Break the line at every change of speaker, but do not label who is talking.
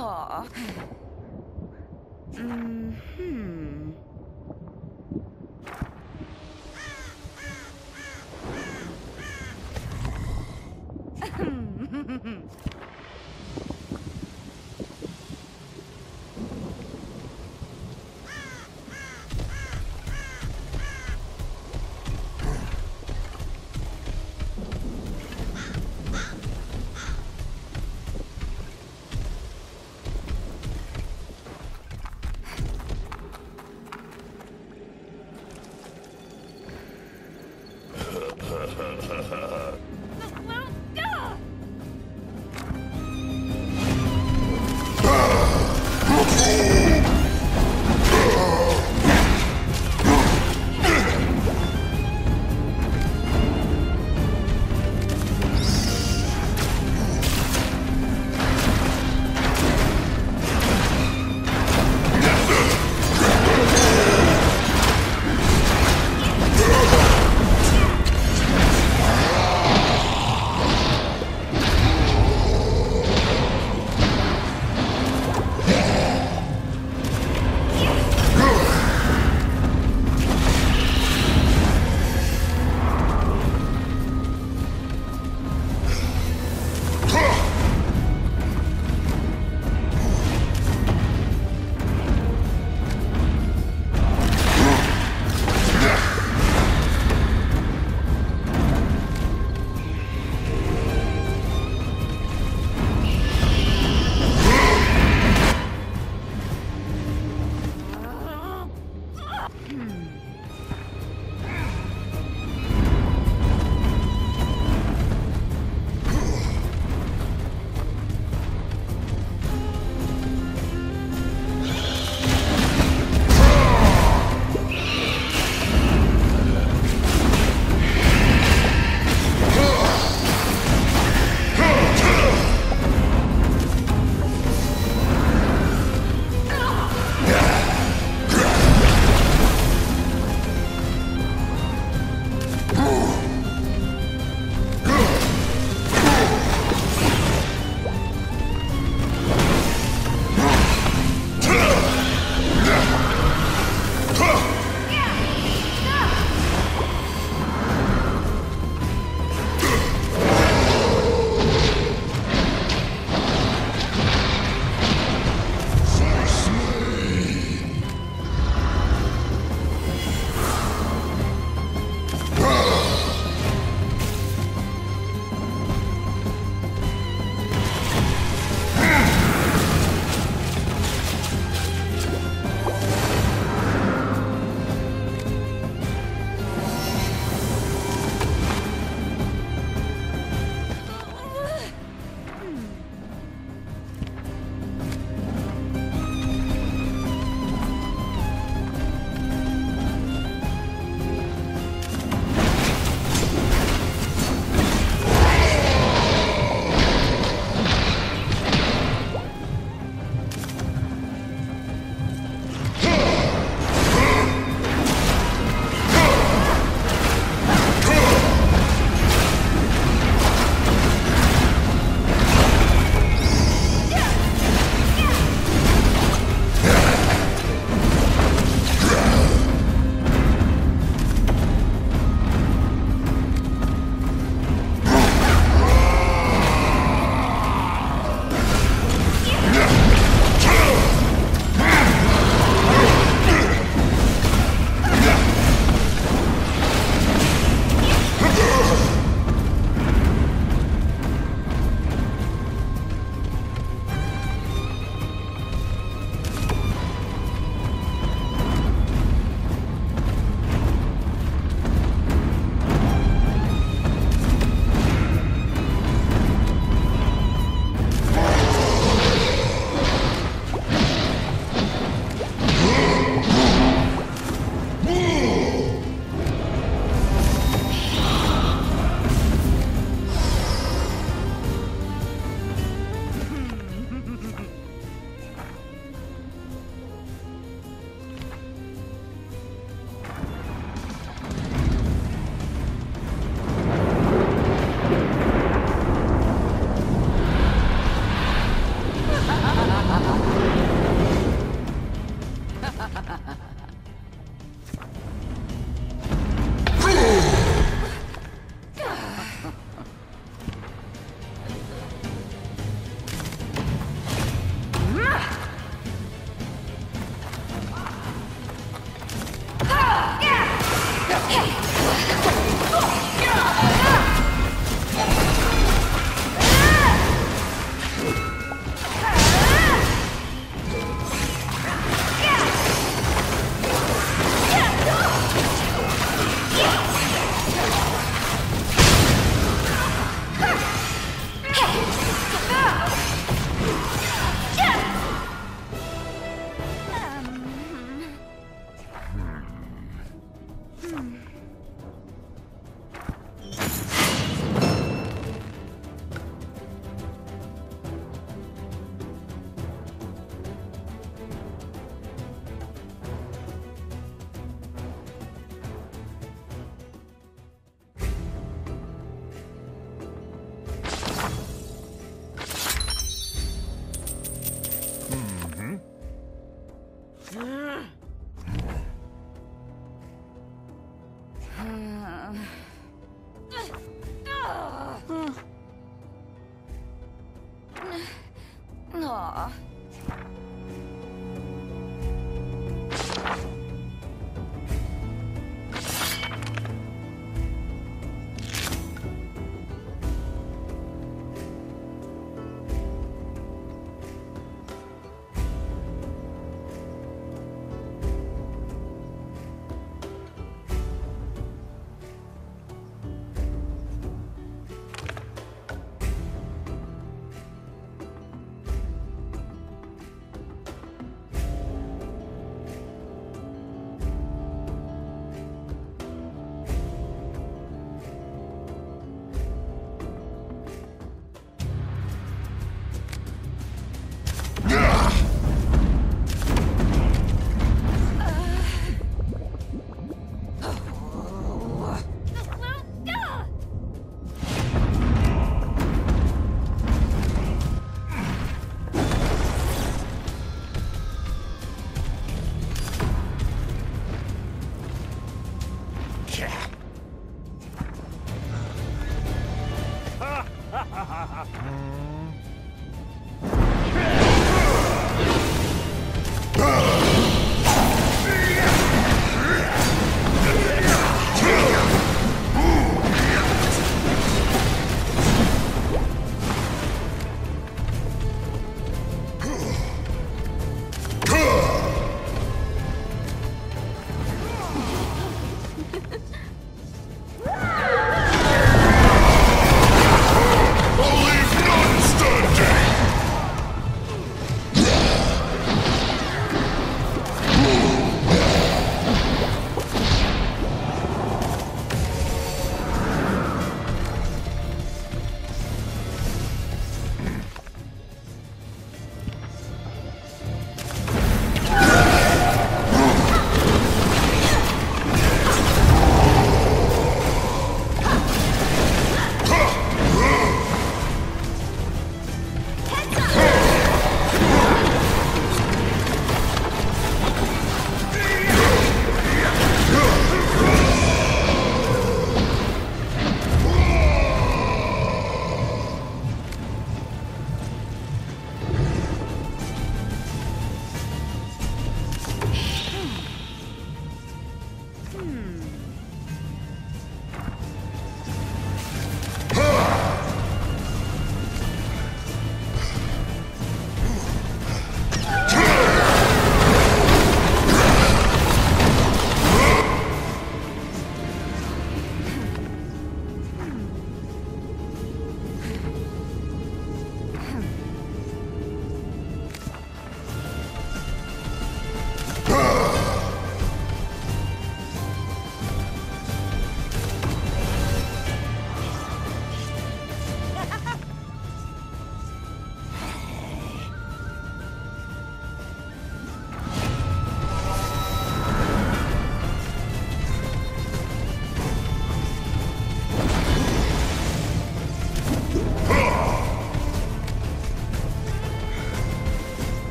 とうん啊。